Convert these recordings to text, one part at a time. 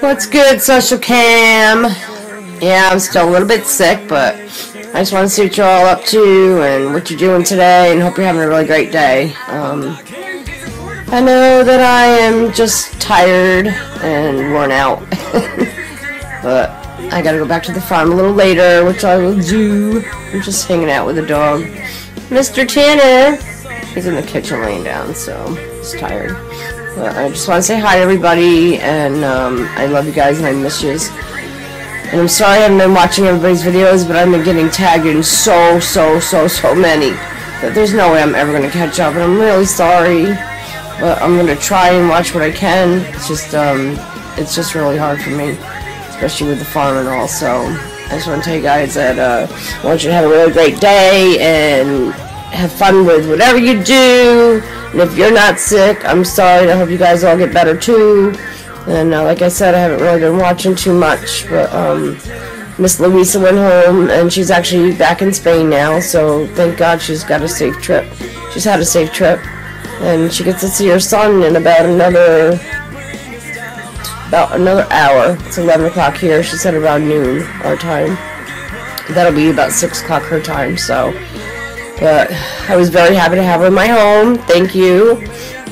What's good, Socialcam? Yeah, I'm still a little bit sick, but I just want to see what you're all up to and what you're doing today, and hope you're having a really great day. Um, I know that I am just tired and worn out, but I gotta go back to the farm a little later, which I will do. I'm just hanging out with the dog. Mr. Tanner! He's in the kitchen laying down, so he's tired. But I just want to say hi to everybody, and um, I love you guys, and I miss you. And I'm sorry I haven't been watching everybody's videos, but I've been getting tagged in so, so, so, so many that there's no way I'm ever going to catch up, and I'm really sorry. But I'm going to try and watch what I can. It's just, um, it's just really hard for me, especially with the farm and all, so I just want to tell you guys that uh, I want you to have a really great day, and have fun with whatever you do. And if you're not sick, I'm sorry. I hope you guys all get better too. And uh, like I said, I haven't really been watching too much, but um, Miss Louisa went home, and she's actually back in Spain now. So thank God she's got a safe trip. She's had a safe trip, and she gets to see her son in about another about another hour. It's 11 o'clock here. She said around noon our time. That'll be about 6 o'clock her time. So. But I was very happy to have her in my home. Thank you.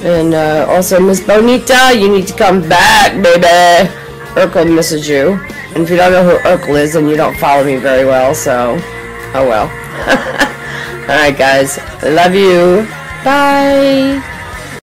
And uh, also, Miss Bonita, you need to come back, baby. Urkel misses you. And if you don't know who Urkel is, then you don't follow me very well, so oh well. Alright, guys. Love you. Bye.